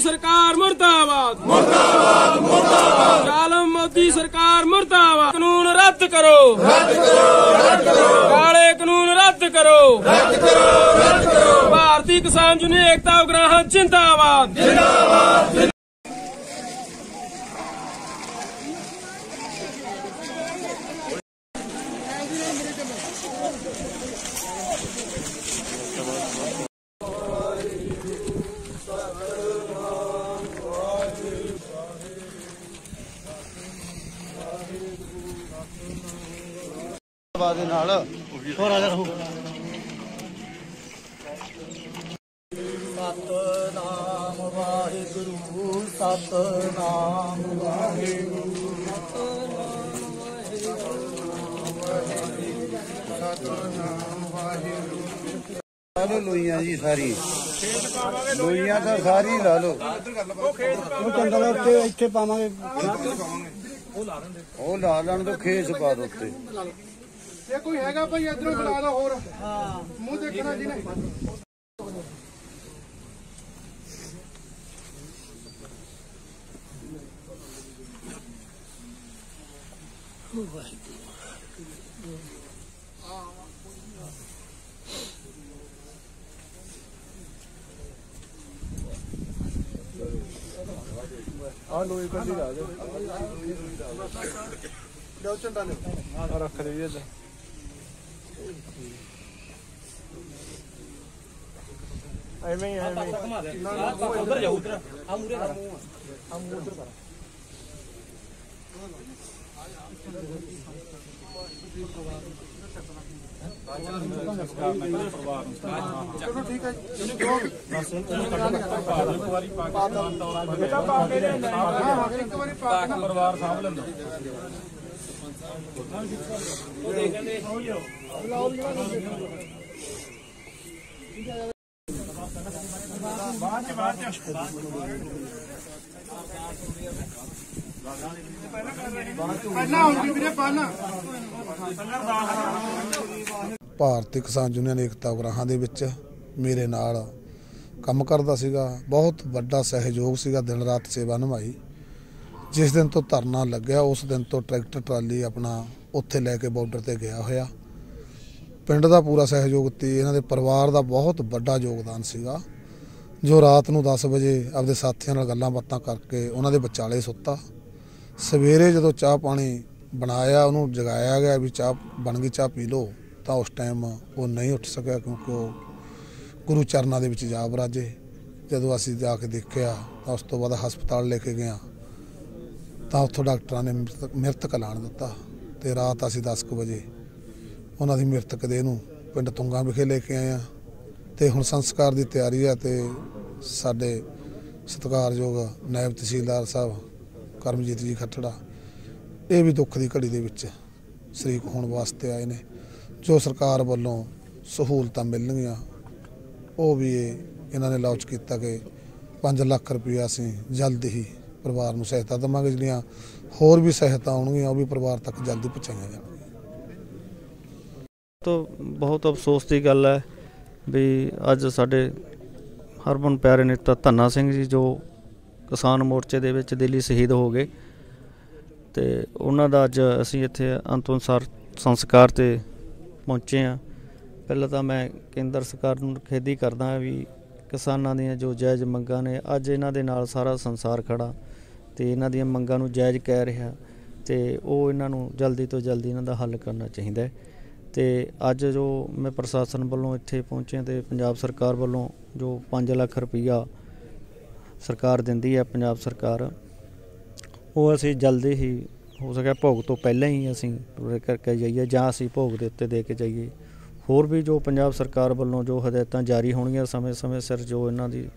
ਸਰਕਾਰ ਮੁਰਦਾਬਾਦ। ਮੁਰਦਾਬਾਦ ਮੁਰਦਾਬਾਦ। ਜ਼ਾਲਮ ਮੋਦੀ ਸਰਕਾਰ ਮੁਰਦਾਬਾਦ। ਕਾਨੂੰਨ ਰੱਦ ਕਰੋ। ਰੱਦ ਕਰੋ ਰੱਦ ਕਰੋ। ਕਾਲੇ ਕਾਨੂੰਨ ਰੱਦ ਕਰੋ। ਰੱਦ ਕਰੋ ਰੱਦ ਕਰੋ। ਭਾਰਤੀ ਕਿਸਾਨ ਯੂਨੀਅਨ ਏਕਤਾ ਉਗਰਾਹਾਂ ਜਿੰਦਾਬਾਦ। ਬਾਦ ਦੇ ਨਾਲ ਹੋਰ ਆ ਜਾ ਰਹੂ ਸਤਨਾਮ ਵਾਹਿਗੁਰੂ ਸਤਨਾਮ ਵਾਹਿਗੁਰੂ ਸਤਨਾਮ ਵਾਹਿਗੁਰੂ ਲਾ ਲਓ ਲੋਈਆਂ ਜੀ ਸਾਰੀ। ਲੋਈਆਂ ਤਾਂ ਸਾਰੀ ਲਾ ਲਓ। ਉਹ ਚੰਗਲ ਉੱਤੇ ਇੱਥੇ ਪਾਵਾਂਗੇ। ਉਹ ਲਾ ਲੈਣ ਤੋਂ ਖੇਸ ਪਾ ਦੋ ਉੱਤੇ। ਜੇ ਕੋਈ ਹੈਗਾ ਭਾਈ ਇਧਰੋਂ ਬੁਲਾ ਲਓ ਹੋਰ। ਮੂੰਹ ਦੇਖਣਾ ਜੀ ਨੇ। ਆ ਲੋਈ ਕੱਢੀ ਲਾ ਦੇ ਲਓ ਝੰਡਾ ਲਿਓ ਰੱਖ ਦੇ ਜੀ ਇੱਧਰ ਐਵੇਂ ਹੀ ਐਵੇਂ ਹੀ। ਉਧਰ ਜਾ ਉਧਰ ਆ ਮੂਰੇ ਕਰ ਆ ਮੂਰੇ ਉਧਰ ਕਰ ਚਲੋ ਠੀਕ ਹੈ ਜੀ ਬਸ ਇੱਕ ਵਾਰੀ ਪਾ ਕੇ ਬੇਟਾ ਪਾ ਕੇ ਲੈ ਇੱਕ ਵਾਰੀ ਪਾ ਪਰਿਵਾਰ ਸਾਂਭ ਲੈਂਦਾ ਪਹਿਲਾਂ ਹੁਣ ਵੀਰੇ ਪਾਣਾ ਭਾਰਤੀ ਕਿਸਾਨ ਯੂਨੀਅਨ ਏਕਤਾ ਉਗਰਾਹਾਂ ਦੇ ਵਿੱਚ ਮੇਰੇ ਨਾਲ ਕੰਮ ਕਰਦਾ ਸੀਗਾ, ਬਹੁਤ ਵੱਡਾ ਸਹਿਯੋਗ ਸੀਗਾ, ਦਿਨ ਰਾਤ ਸੇਵਾ ਨਿਭਾਈ। ਜਿਸ ਦਿਨ ਤੋਂ ਧਰਨਾ ਲੱਗਿਆ, ਉਸ ਦਿਨ ਤੋਂ ਟਰੈਕਟਰ ਟਰਾਲੀ ਆਪਣਾ ਉੱਥੇ ਲੈ ਕੇ ਬਾਰਡਰ ਤੇ ਗਿਆ ਹੋਇਆ। ਪਿੰਡ ਦਾ ਪੂਰਾ ਸਹਿਯੋਗ ਤੇ ਇਹਨਾਂ ਦੇ ਪਰਿਵਾਰ ਦਾ ਬਹੁਤ ਵੱਡਾ ਯੋਗਦਾਨ ਸੀਗਾ, ਜੋ ਰਾਤ ਨੂੰ 10 ਵਜੇ ਆਪਦੇ ਸਾਥੀਆਂ ਨਾਲ ਗੱਲਾਂ ਬਾਤਾਂ ਕਰਕੇ ਉਹਨਾਂ ਦੇ ਵਿਚਾਲੇ ਸੁੱਤਾ। ਸਵੇਰੇ ਜਦੋਂ ਚਾਹ ਪਾਣੀ ਬਣਾਇਆ, ਉਹਨੂੰ ਜਗਾਇਆ ਗਿਆ ਵੀ ਚਾਹ ਬਣ ਗਈ, ਚਾਹ ਪੀ ਲਓ, ਤਾਂ ਉਸ ਟਾਈਮ ਉਹ ਨਹੀਂ ਉੱਠ ਸਕਿਆ ਕਿਉਂਕਿ ਉਹ ਗੁਰੂ ਚਰਨਾਂ ਦੇ ਵਿੱਚ ਜਾ ਬਰਾਜੇ ਜਦੋਂ ਅਸੀਂ ਜਾ ਕੇ ਦੇਖਿਆ, ਤਾਂ ਉਸ ਤੋਂ ਬਾਅਦ ਹਸਪਤਾਲ ਲੈ ਕੇ ਗਿਆ। ਤਾਂ ਉੱਥੋਂ ਡਾਕਟਰਾਂ ਨੇ ਮ੍ਰਿਤਕ- ਮ੍ਰਿਤਕ ਐਲਾਨ ਦਿੱਤਾ ਤੇ ਰਾਤ ਅਸੀਂ 10 ਕੁ ਵਜੇ ਉਹਨਾਂ ਦੀ ਮ੍ਰਿਤਕ ਦੇਹ ਨੂੰ ਪਿੰਡ ਤੁੰਗਾ ਵਿਖੇ ਲੈ ਕੇ ਆਏ ਆ ਤੇ ਹੁਣ ਸੰਸਕਾਰ ਦੀ ਤਿਆਰੀ ਹੈ ਤੇ ਸਾਡੇ ਸਤਿਕਾਰਯੋਗ ਨਾਇਬ ਤਹਿਸੀਲਦਾਰ ਸਾਹਿਬ ਕਰਮਜੀਤ ਜੀ ਖੱਟੜਾ, ਇਹ ਵੀ ਦੁੱਖ ਦੀ ਘੜੀ ਦੇ ਵਿੱਚ ਸ਼ਰੀਕ ਹੋਣ ਵਾਸਤੇ ਆਏ ਨੇ। ਜੋ ਸਰਕਾਰ ਵੱਲੋਂ ਸਹੂਲਤਾਂ ਮਿਲਣਗੀਆਂ, ਉਹ ਵੀ ਇਹਨਾਂ ਨੇ ਲਾਂਚ ਕੀਤਾ ਕਿ 5 ਲੱਖ ਰੁਪਏ ਅਸੀਂ ਜਲਦ ਹੀ ਪਰਿਵਾਰ ਨੂੰ ਸਹਾਇਤਾ ਦੇਵਾਂਗੇ। ਜਿਹੜੀਆਂ ਹੋਰ ਵੀ ਸਹਾਇਤਾ ਆਉਣਗੀਆਂ, ਉਹ ਵੀ ਪਰਿਵਾਰ ਤੱਕ ਜਲਦੀ ਪਹੁੰਚਾਈਆਂ ਜਾਣਗੀਆਂ। ਤੋਂ ਬਹੁਤ ਅਫਸੋਸ ਦੀ ਗੱਲ ਹੈ ਵੀ ਅੱਜ ਸਾਡੇ ਹਰਮਨ ਪਿਆਰੇ ਨੇਤਾ ਧੰਨਾ ਸਿੰਘ ਜੀ, ਜੋ ਕਿਸਾਨ ਮੋਰਚੇ ਦੇ ਵਿੱਚ ਦਿੱਲੀ ਸ਼ਹੀਦ ਹੋ ਗਏ ਤੇ ਉਹਨਾਂ ਦਾ ਅੱਜ ਅਸੀਂ ਇੱਥੇ ਅੰਤਿਮ ਸਾਰ, ਸੰਸਕਾਰ ਤੇ ਪਹੁੰਚੇ ਆ ਪਹਿਲਾਂ ਤਾਂ ਮੈਂ ਕੇਂਦਰ ਸਰਕਾਰ ਨੂੰ ਖੇਦੀ ਕਰਦਾ ਵੀ ਕਿਸਾਨਾਂ ਦੀਆਂ ਜੋ ਜਾਇਜ਼ ਮੰਗਾਂ ਨੇ, ਅੱਜ ਇਹਨਾਂ ਦੇ ਨਾਲ ਸਾਰਾ ਸੰਸਾਰ ਖੜਾ ਤੇ ਇਹਨਾਂ ਦੀਆਂ ਮੰਗਾਂ ਨੂੰ ਜਾਇਜ਼ ਕਹਿ ਰਿਹਾ ਤੇ ਉਹ ਇਹਨਾਂ ਨੂੰ ਜਲਦੀ ਤੋਂ ਜਲਦੀ ਇਹਨਾਂ ਦਾ ਹੱਲ ਕਰਨਾ ਚਾਹੀਦਾ ਹੈ। ਤੇ ਅੱਜ ਜੋ ਮੈਂ ਪ੍ਰਸ਼ਾਸਨ ਵੱਲੋਂ ਇੱਥੇ ਪਹੁੰਚੇ ਤੇ ਪੰਜਾਬ ਸਰਕਾਰ ਵੱਲੋਂ ਜੋ 5 ਲੱਖ ਰੁਪਈਆ ਸਰਕਾਰ ਦਿੰਦੀ ਹੈ, ਪੰਜਾਬ ਸਰਕਾਰ। ਉਹ ਅਸੀਂ ਜਲਦੀ ਹੀ, ਹੋ ਸਕਿਆ ਭੋਗ ਤੋਂ ਪਹਿਲਾਂ ਹੀ ਅਸੀਂ ਪੂਰੇ ਕਰਕੇ ਜਾਈਏ, ਜਾਂ ਅਸੀਂ ਭੋਗ ਦੇ ਉੱਤੇ ਦੇ ਕੇ ਜਾਈਏ। ਹੋਰ ਵੀ ਜੋ ਪੰਜਾਬ ਸਰਕਾਰ ਵੱਲੋਂ ਜੋ ਹਦਾਇਤਾਂ ਜਾਰੀ ਹੋਣਗੀਆਂ ਸਮੇਂ-ਸਮੇਂ ਸਿਰ, ਜੋ ਇਹਨਾਂ ਦੀ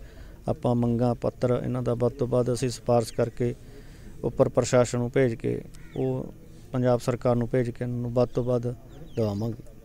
ਆਪਾਂ ਮੰਗਾਂ, ਪੱਤਰ, ਇਹਨਾਂ ਦਾ ਵੱਧ ਤੋਂ ਵੱਧ ਅਸੀਂ ਸਿਫਾਰਿਸ਼ ਕਰਕੇ ਉੱਪਰ ਪ੍ਰਸ਼ਾਸਨ ਨੂੰ ਭੇਜ ਕੇ, ਉਹ ਪੰਜਾਬ ਸਰਕਾਰ ਨੂੰ ਭੇਜ ਕੇ ਇਹਨਾਂ ਨੂੰ ਵੱਧ ਤੋਂ ਵੱਧ ਦਵਾਵਾਂਗੇ।